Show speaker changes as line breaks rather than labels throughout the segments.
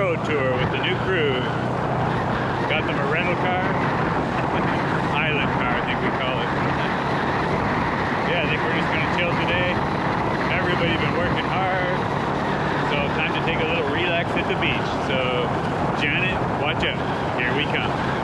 road tour with the new crew. Got them a rental car. Island car, I think we call it. Yeah, I think we're just gonna chill today. Everybody's been working hard. So time to take a little relax at the beach. So Janet, watch out. Here we come.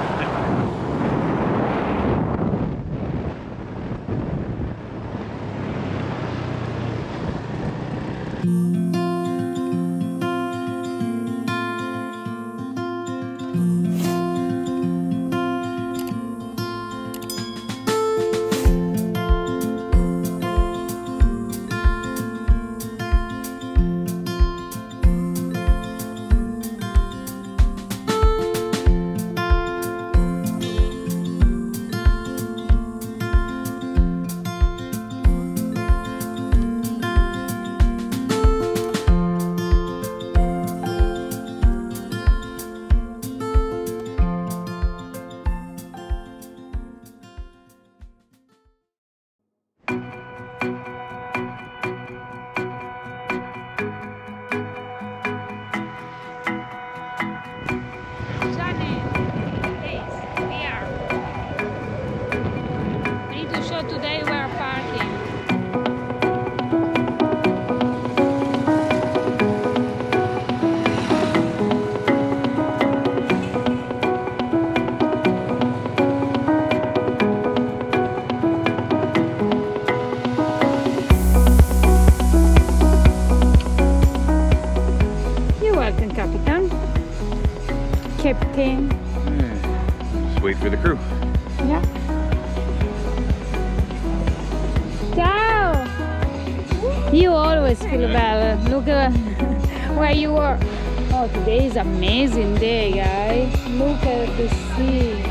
Is amazing day, guys. Look at the sea.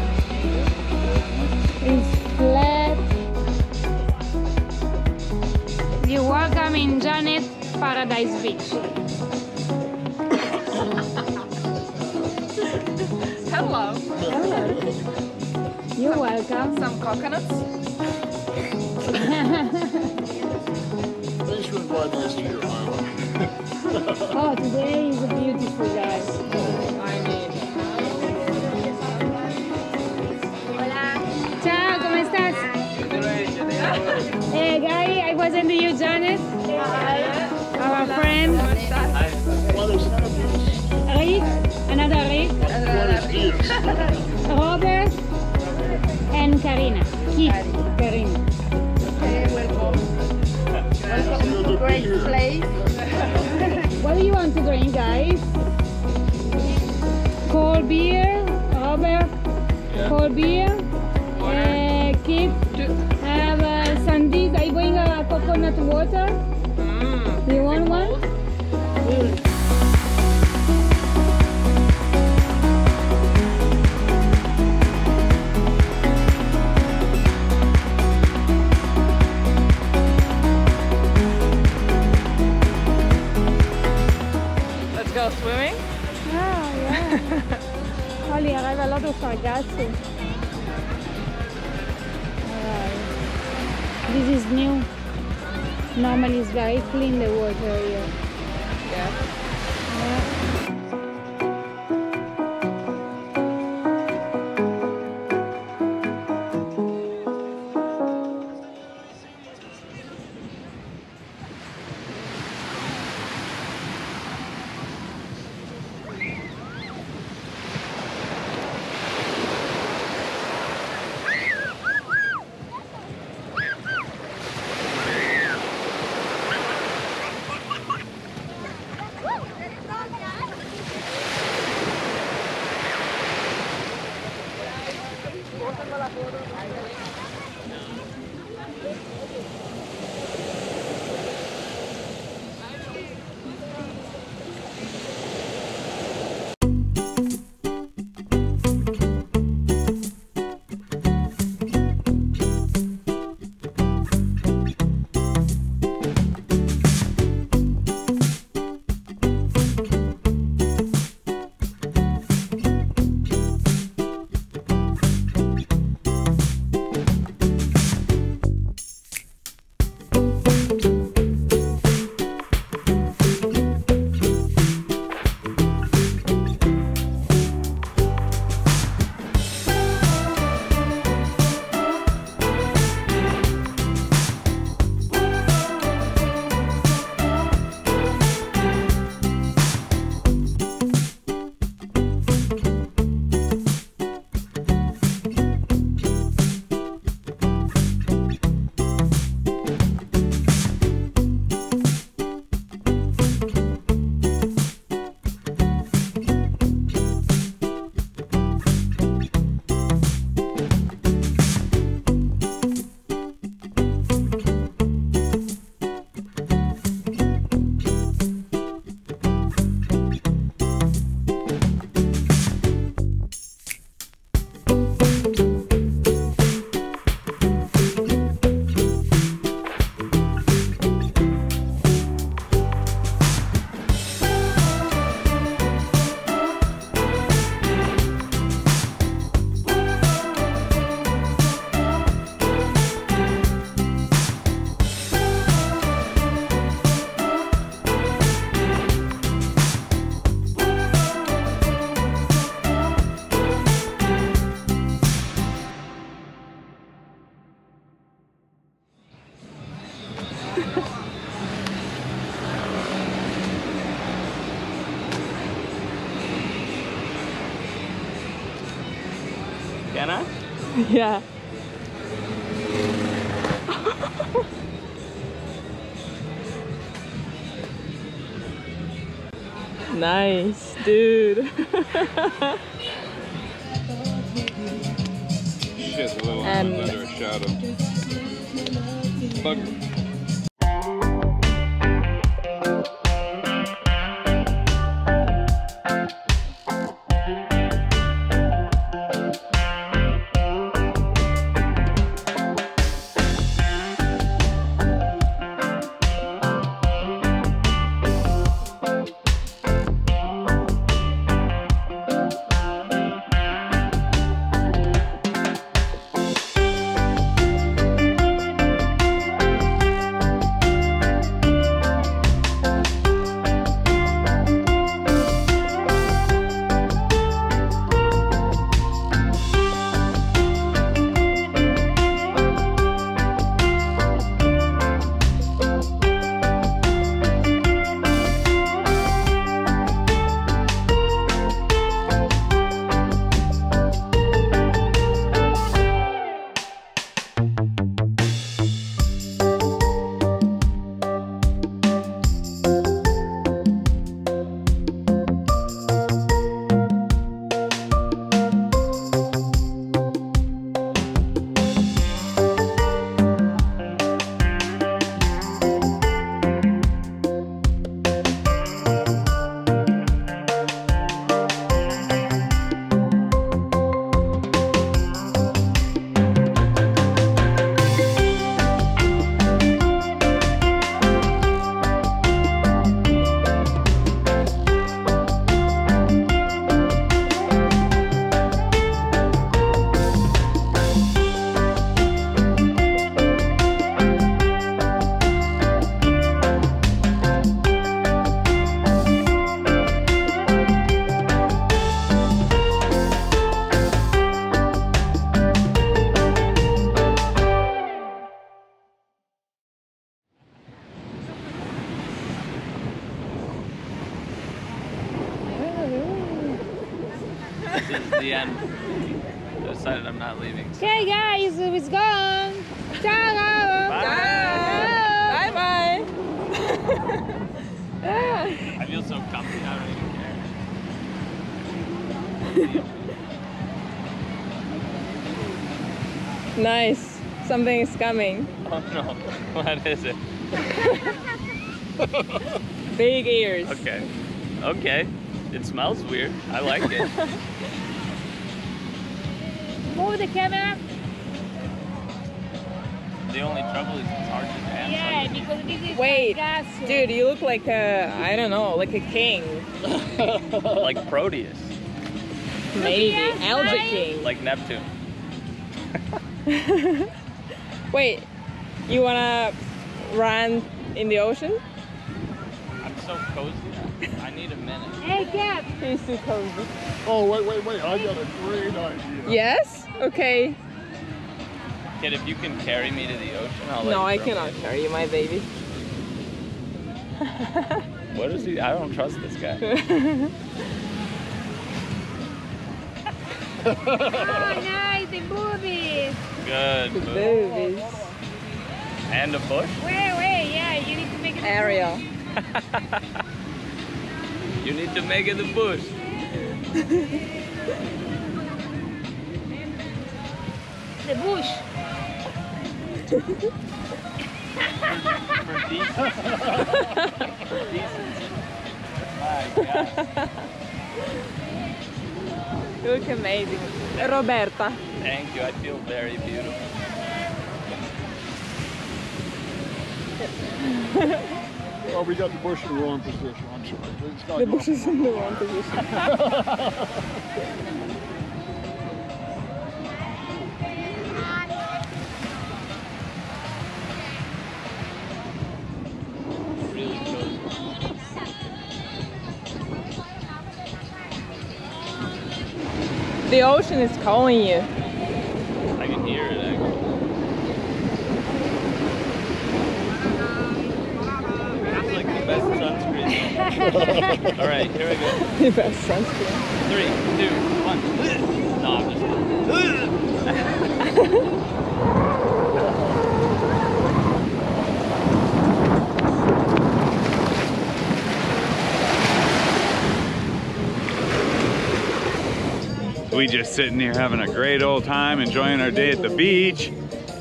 It's flat. You're welcome in Janet Paradise Beach.
Hello.
Hello. You're welcome.
Some coconuts.
Thanks for inviting us to your island.
Oh, today is a beautiful day.
Mean,
Ciao, come estás? Eh, hey, guy, I wasn't you, Janet? Our friend, Rick, another Rick? Robert, and Karina. Keith, Karina.
welcome. Welcome to great place.
What do you want to drink, guys? Cold beer, Robert, cold beer. Uh, Keith, have uh, Sandees. I bring a coconut water.
Mm.
You want one? Of ragazzi. Alright. This is new. Normally it's very clean the water here.
Yeah. nice, dude.
Shit, little
And-
under a shadow. Bug.
Something is coming.
Oh no. What is it?
Big ears.
Okay. Okay. It smells weird. I like it.
Move the camera.
the only trouble is it's hard to dance.
Yeah, because this is
Wait,
gas.
Dude, you look like a, I don't know, like a king.
like Proteus,
Maybe. Algae king.
like Neptune.
Wait, you wanna run in the ocean?
I'm so cozy. I need a minute.
Hey, cat.
He's too cozy.
Oh, wait, wait, wait. I got a great idea.
Yes? Okay.
Kid, if you can carry me to the ocean, I'll let
No,
you
I cannot
me
carry you, my baby.
What is he? I don't trust this guy.
Oh, nice, the boobies.
Good. move.
Boobies.
And a bush.
Wait, wait, yeah, you need to make it.
Ariel.
You need to make it a bush.
The bush.
For decency. For decency. My God.
You look amazing. Roberta.
Thank you. I feel very beautiful.
Oh, we got the bush in the wrong position. I'm sorry.
The
your
bush is in the wrong position. The ocean is calling you.
I can hear it actually. It's like the best sunscreen. All right, here we go.
The best sunscreen.
Three, two, one. No, I'm just.
We just sitting here having a great old time, enjoying our day at the beach.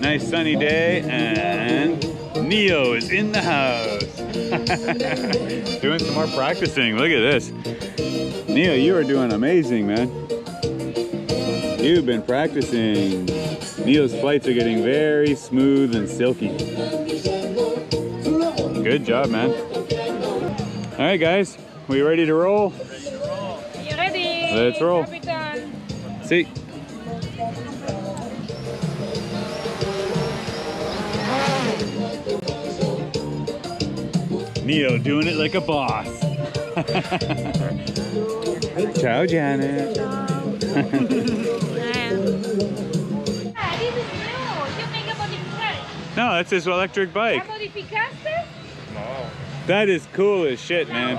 Nice sunny day, and Neo is in the house. doing some more practicing. Look at this. Neo, you are doing amazing, man. You've been practicing. Neo's flights are getting very smooth and silky. Good job, man. All right, guys, we ready to roll?
You ready?
Let's roll. See. Neo doing it like a boss. Ciao, Janet.
This is new. You make a modification.
No, that's his electric bike. That is cool as shit, man.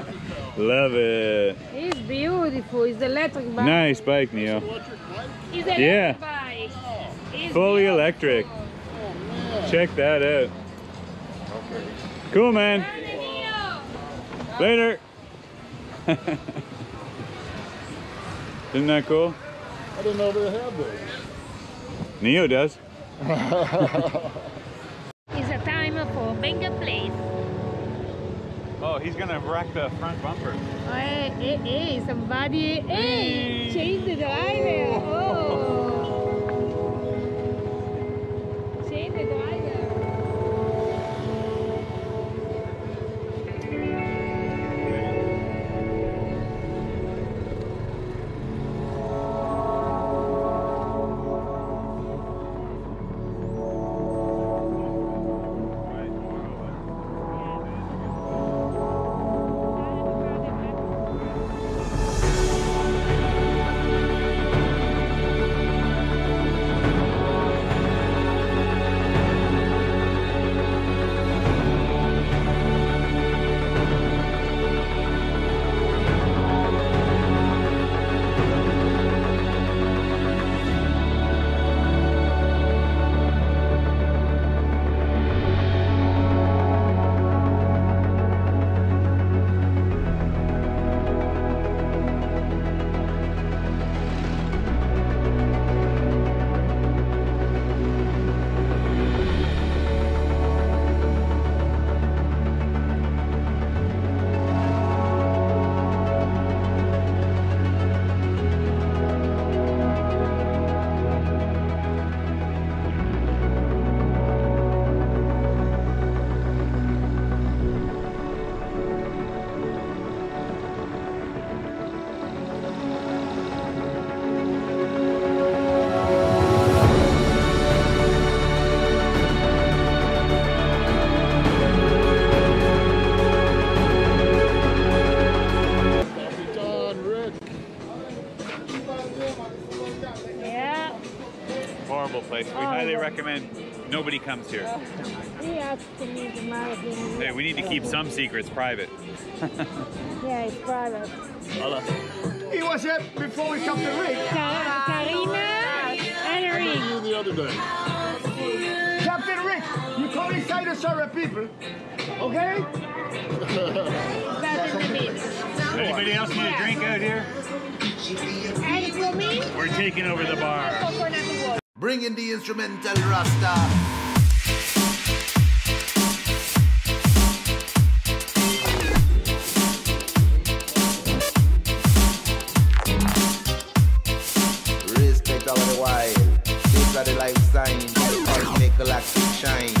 Love it.
it's beautiful. It's electric bike.
Nice bike, Neo.
It's electric
Yeah.
bike. It's
Fully
beautiful.
electric. Oh, Check that out. Cool, man. Later. Isn't that cool?
I didn't know they had those.
Neo does.
It's a time for Venga Place.
Oh, he's gonna wreck the front bumper.
Hey, hey, hey, somebody. Hey,
Hey.
change the driver. Oh.
oh. Recommend nobody comes here.
He asked me to marry him.
Hey, we need to keep some secrets private.
Yeah, it's private.
He was here before we come to Rick.
Ka- Karina and Rick.
You the other day.
Captain Rick, you come inside to serve people. Okay?
That's in the middle.
Anybody else need a drink out here?
And for me,
We're taking over the bar.
Coconut
in the instrumental Rasta. Respect all the while. These are the life signs. Make galactic shine.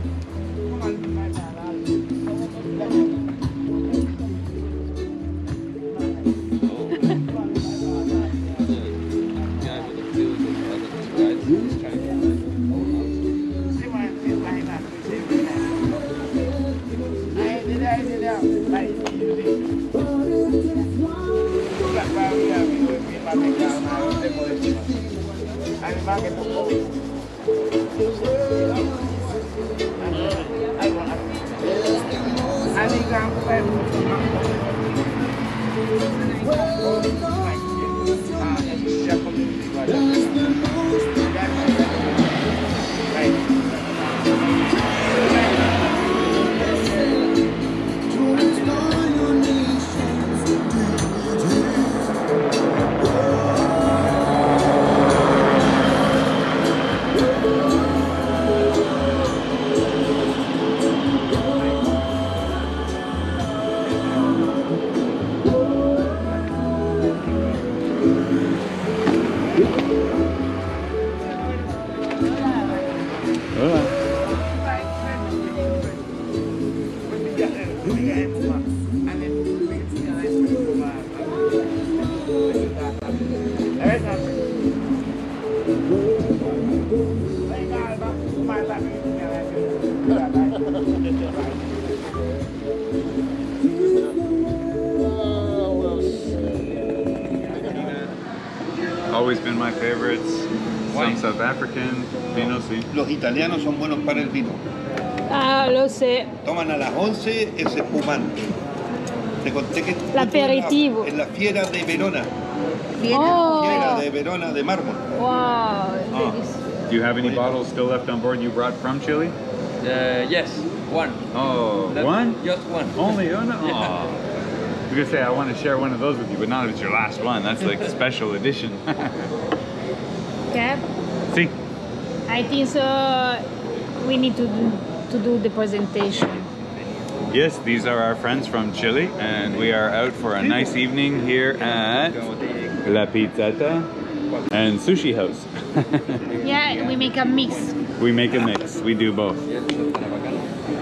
Always been my favorites. Some South African, Vino sí.
Los italianos son buenos para el vino.
Ah, lo sé.
Toman a las 11 ese espumante. Te conté que
L'aperitivo.
en la fiera de Verona, fiera
Oh,
de Verona de mármol.
wow.
Do you have any bottles still left on board you brought from Chile?
Uh, yes, one.
Oh,
Not-
one?
Just one.
Only one?
Yeah.
Aw. I was gonna say I want to share one of those with you, but not if it's your last one. That's like a special edition.
Okay.
See?
I think so. We need to do, to do the presentation.
Yes, these are our friends from Chile, and we are out for a nice evening here at La Pizzetta and Sushi House.
Yeah, we make a mix.
we make a mix. We do both.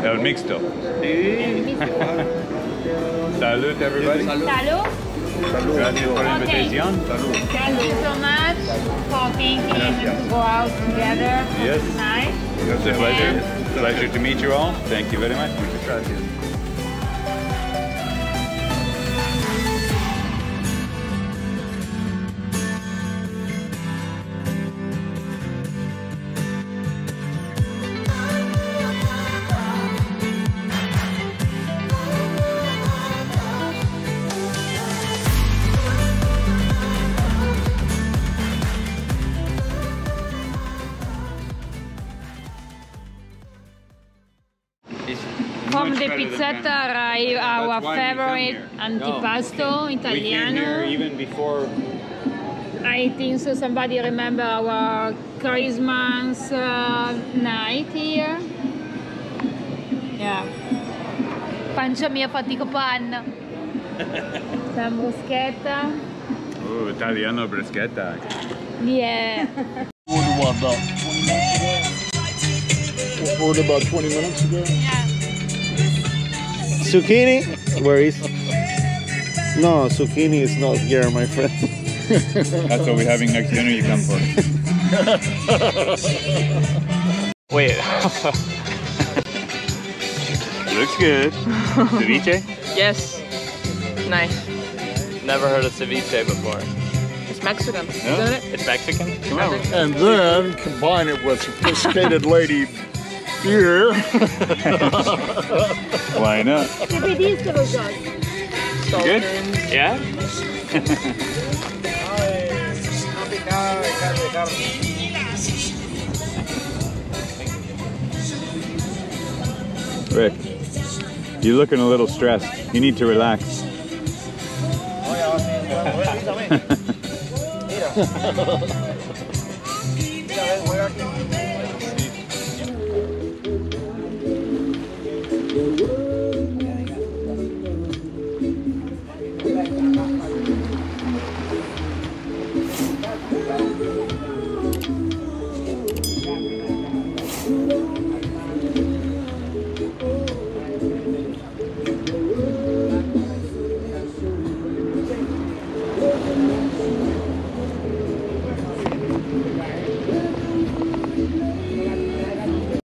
El mixto. Salud, everybody.
Salud.
Gracias por la
Okay.
invitación.
Thank you so much for thinking and to go out together
Yes. It's a pleasure. Pleasure to meet you all. Thank you very much.
The
better than
pizzetta
Venice.
arrive our
That's why we come
favorite antipasto
We came here
italiano.
even before.
I think so. Somebody remember our Christmas uh, night here. Yeah. Pancia mia fatico panna. Some bruschetta.
Oh, Italiano bruschetta.
Yeah.
Ordered what, about 20 minutes ago? About 20 minutes ago?
yeah.
Zucchini? Where is? No, zucchini is not here, my friend.
That's what we're having next dinner. You come for. Wait. Looks good. Ceviche.
Yes. Nice.
Never heard of ceviche before.
It's Mexican,
Yeah.
isn't it?
It's Mexican?
Wow.
And then combine it with sophisticated lady beer.
Why not?
Che.
Good?
Yeah?
Rick, you're looking a little stressed. You need to relax.